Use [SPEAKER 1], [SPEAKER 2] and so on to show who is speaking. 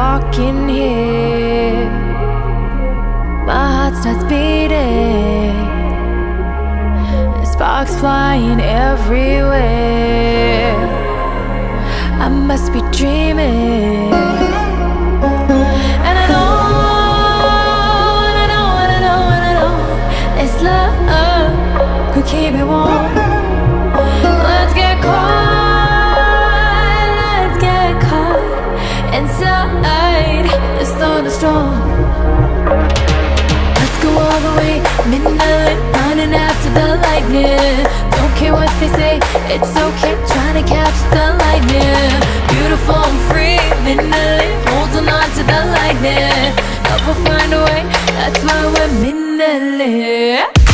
[SPEAKER 1] walking here. My heart starts beating, sparks flying everywhere. I must be dreaming. And I know, and I know, and I know, and I know, love could keep me warm. This. Let's go all the way, midnight, running after the lightning. Don't care what they say, it's okay, trying to catch the lightning. Beautiful and free, midnight, holding on to the lightning. Love will find a way, that's why we're midnight.